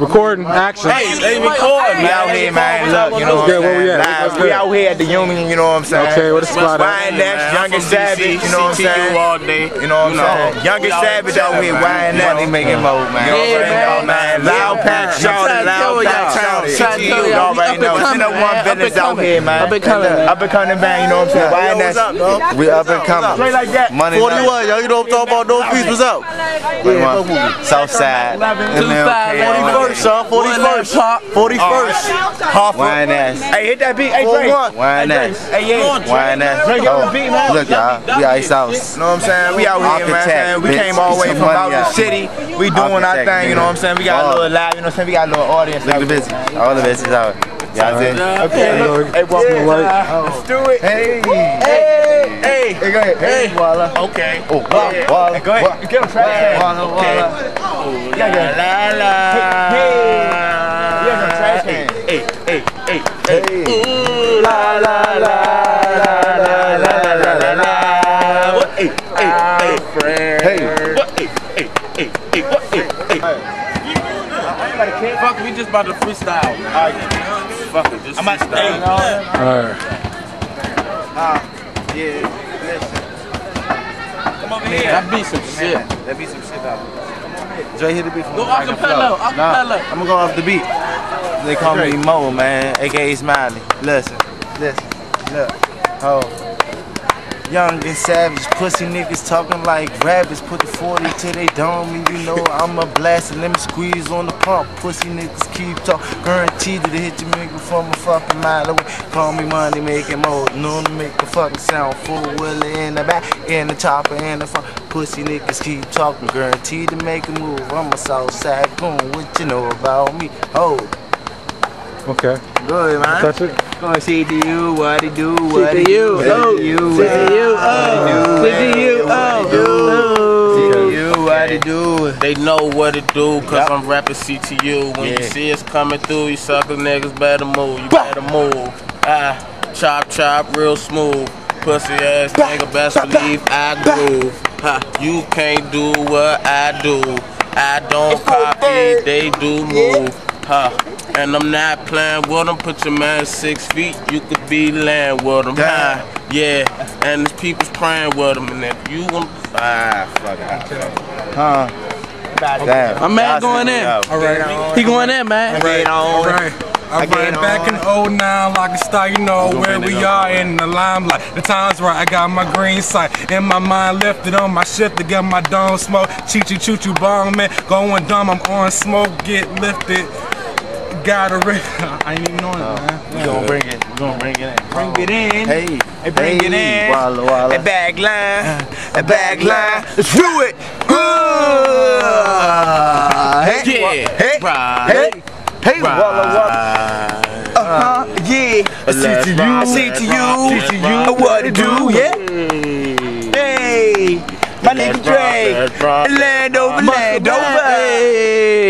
Recording, action. Hey, they recording, We out here, man. Look, you know What's good? Where we at? What's Live. We out here at the Union, you know what I'm saying? Okay, what the spot at? YNX, Youngest Savage, you know what I'm saying? all day. You know what I'm saying? Youngest Savage out here, YNX. Money making mode, man. You already know, man. Loud pack, shout it, loud pack, shout it. CTU, you already know. In the one business out here, man. Up and coming. Up and coming, man. You know what I'm saying? YNX. We up and coming. Straight like that. Money 41, yo, you know what I'm talking about? No peace was out. Southside. First, son, 41st. 41st. YNS. Hey, hit that beat. Hey, Dre. YNS. Hey, yeah. YNS. Dre, get on the oh, beat, man. Look, y'all. We ice house. You know what I'm saying? We out here, man. We came all the way from out the out. city. We doing our thing, you know what I'm saying? We got a little live, you know what I'm saying? We got a little audience. Look at the bitches. All the bitches out. Y'all see? Okay, look. Hey, welcome to work. Let's do it. Hey. Hey. Hey. Hey, go ahead. Hey, Walla. Okay. Oh, Walla. Hey, go ahead. Get on track. Walla, Walla. Yeah, yeah. La la. Hey. Yeah, on trash can. Hey, hey, hey, hey. Hey. La, la, la, la, la, la, la, la, la. What? Hey, hey, hey, friend. Hey. What? Hey, hey, hey, hey, what? Hey, hey. Fuck, we just about to freestyle. All right, Fuck it, just freestyle. Alright. Yeah. Come over here. That be some shit. That be some shit out. Dre hit the beat. Go acapella, acapella. I'm gonna go off the beat. They call me Mo, man, aka Smiley. Listen, listen, look, oh. Young and savage, pussy niggas talking like rabbits. Put the 40 to they dome, you know I'm a blast. And let me squeeze on the pump. Pussy niggas keep talk. Guaranteed to hit your nigga from a fucking mile away. Call me money making mode. Known to make a fucking sound. Full wheeler in the back, in the chopper, in the front. Pussy niggas keep talking. Guaranteed to make a move. I'm a Southside goon. What you know about me? Oh, Okay. Good, man. Touch it. Gonna see to you what it do, what to it you, do, oh. what it do, See to you, oh. See to you, oh. See you, what it do. They know what it do, cause I'm rapping CTU. When you see us coming through, you sucker niggas better move. You better move. Ah, chop chop real smooth. Pussy ass nigga, best believe I groove. Ha, you can't do what I do. I don't copy, they do move. Ha, and I'm not playing with them. Put your man six feet, you could be land with them. Ha, yeah, and there's people's praying with them. And if you want, ah, fuck it. Huh? Damn. My man going see in. All right. He going in, man. Get on. Alright. I get Alright, uh, back in on. 09, like a star, you know where we are in the limelight. The time's right, I got my green sight. In my mind, lifted on my shift to get my dome smoke. Choo choo choo choo bong, man. Going dumb, I'm on smoke, get lifted. Got a rig. I ain't even knowing it, man. We gonna bring it. We gonna bring it in. Bring it in. Hey, Hey, bring it in. Walla walla. A bag line, uh, a bag line. Let's do it. Good. Hey, Yeah, hey, right. hey, hey, walla walla. Uh-huh, yeah. I see to you, I see to you, see to you, what it do, yeah. Hey, my nigga Dre, land over, land over.